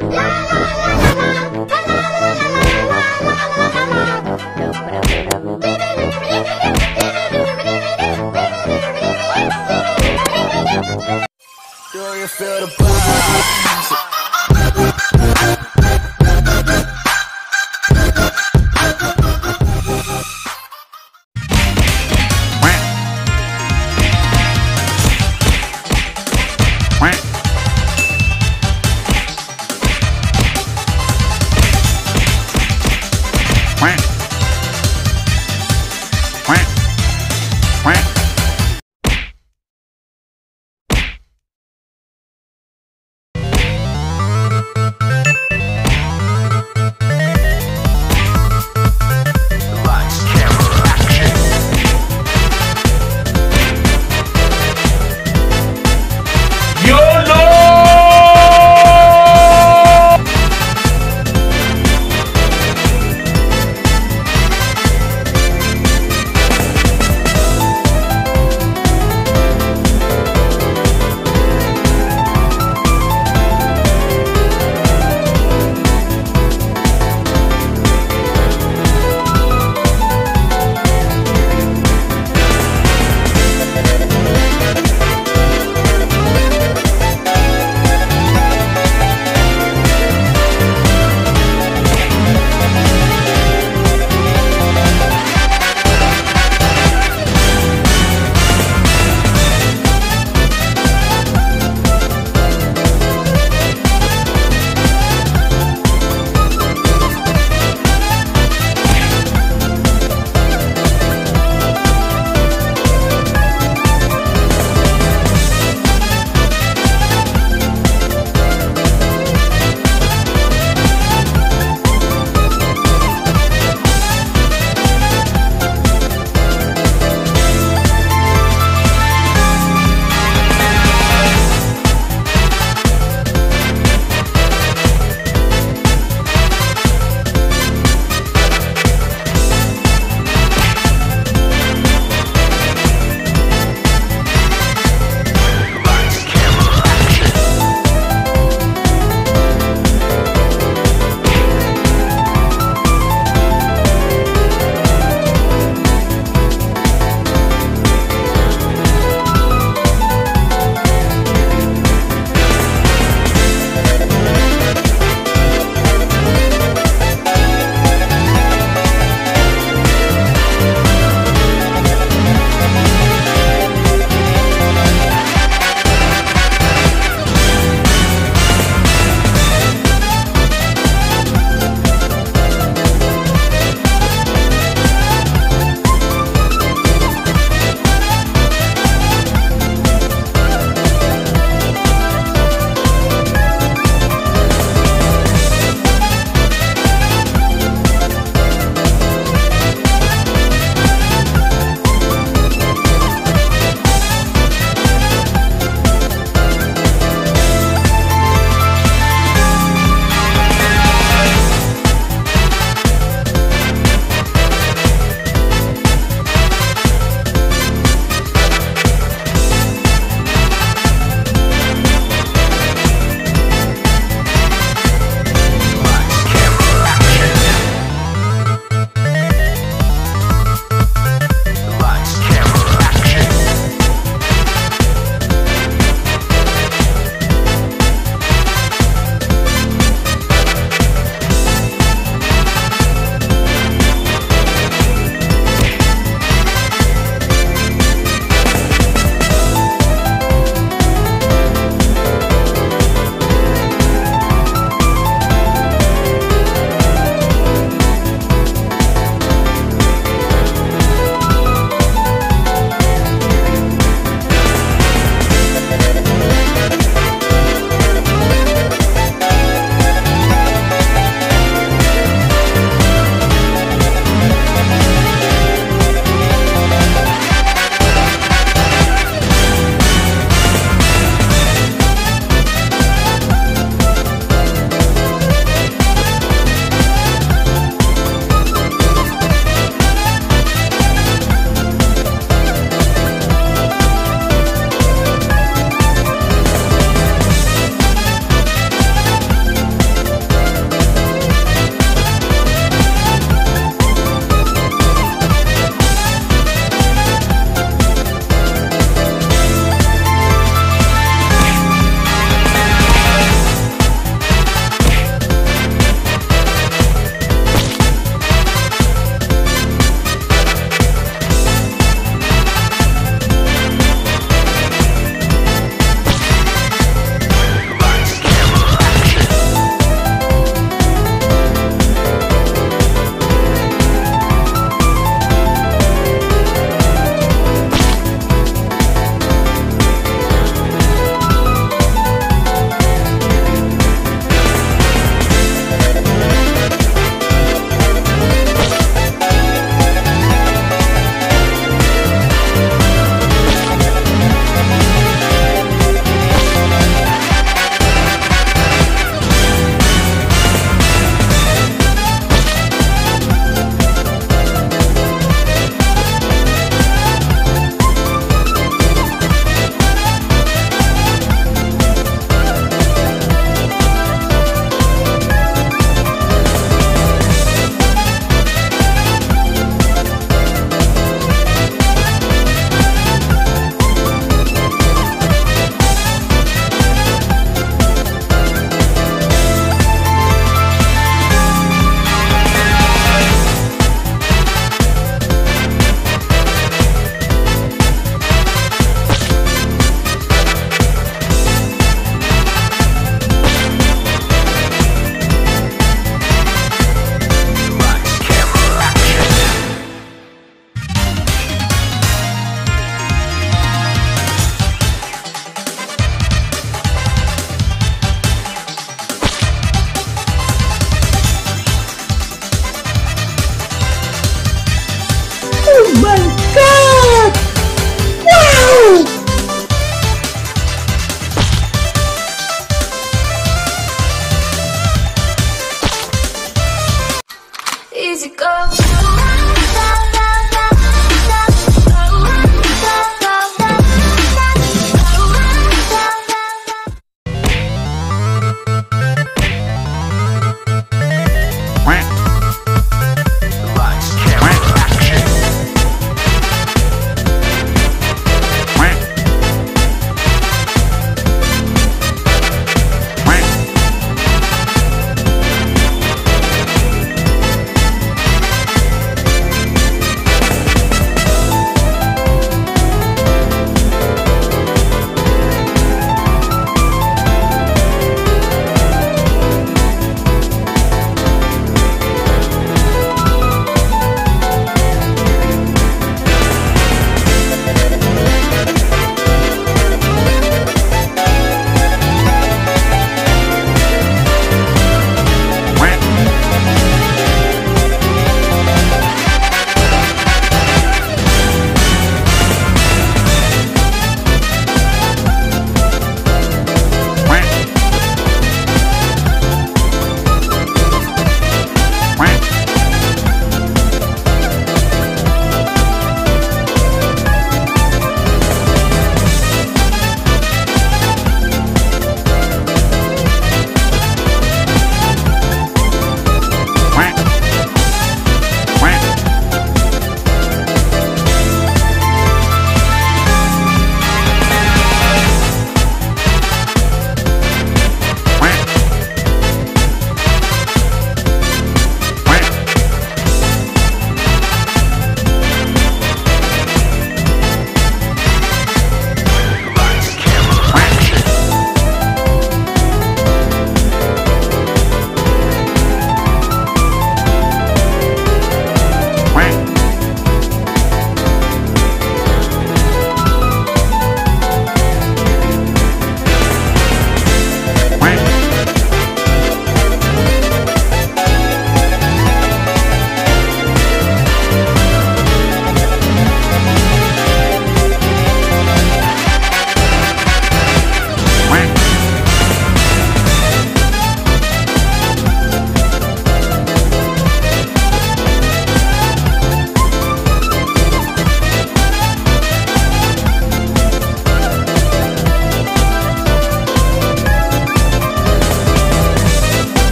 la la la